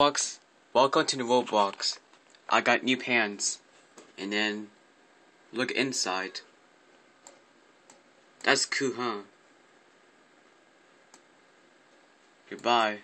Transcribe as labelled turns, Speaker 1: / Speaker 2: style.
Speaker 1: Roblox, welcome to the Roblox. I got new pants. And then, look inside. That's cool, huh? Goodbye.